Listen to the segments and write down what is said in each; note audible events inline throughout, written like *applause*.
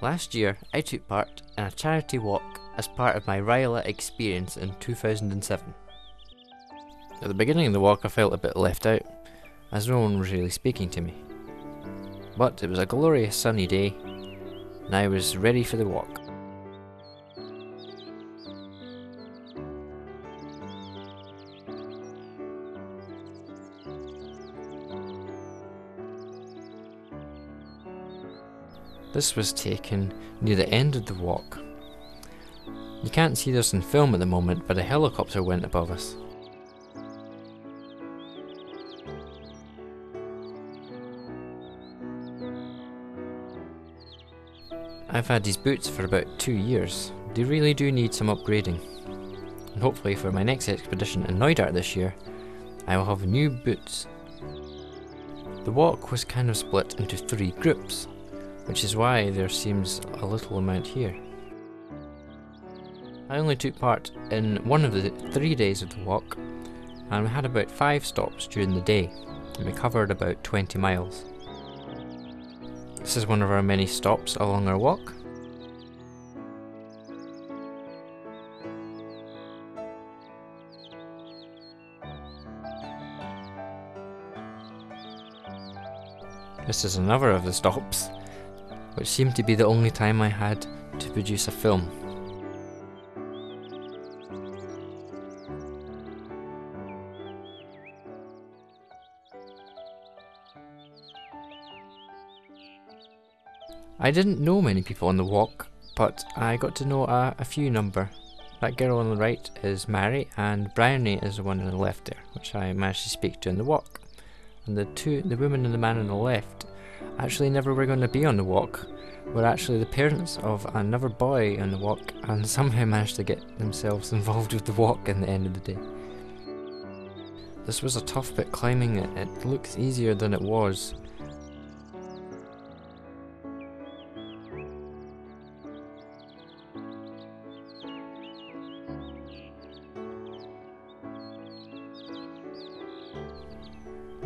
Last year, I took part in a charity walk as part of my Ryla experience in 2007. At the beginning of the walk, I felt a bit left out, as no one was really speaking to me. But it was a glorious sunny day, and I was ready for the walk. This was taken near the end of the walk. You can't see this in film at the moment, but a helicopter went above us. I've had these boots for about two years. They really do need some upgrading. And hopefully for my next expedition in Knoydart this year, I will have new boots. The walk was kind of split into three groups, which is why there seems a little amount here. I only took part in one of the three days of the walk, and we had about five stops during the day, and we covered about 20 miles. This is one of our many stops along our walk. This is another of the stops, which seemed to be the only time I had to produce a film. I didn't know many people on the walk, but I got to know a, a few number. That girl on the right is Mary, and Bryony is the one on the left there, which I managed to speak to in the walk. And the two, the woman and the man on the left, actually never were going to be on the walk. Were actually the parents of another boy on the walk, and *laughs* somehow managed to get themselves *laughs* involved with the walk in the end of the day. This was a tough bit climbing it. It looks easier than it was,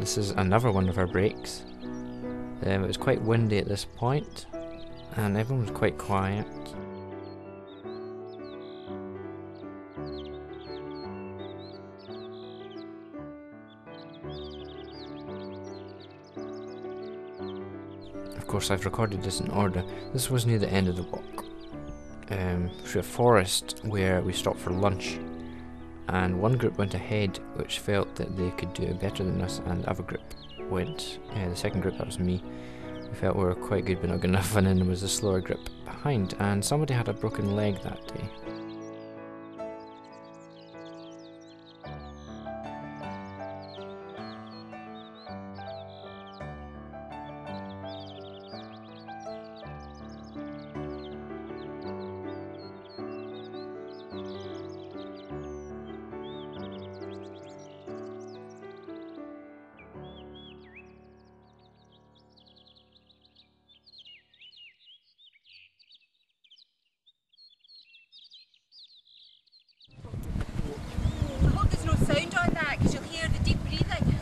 This is another one of our breaks. Um, it was quite windy at this point, and everyone was quite quiet. Of course, I've recorded this in order. This was near the end of the walk, um, through a forest where we stopped for lunch and one group went ahead which felt that they could do better than us and the other group went uh, the second group that was me. We felt we were quite good but not good enough *laughs* and then there was a slower group behind and somebody had a broken leg that day you'll hear the deep breathing.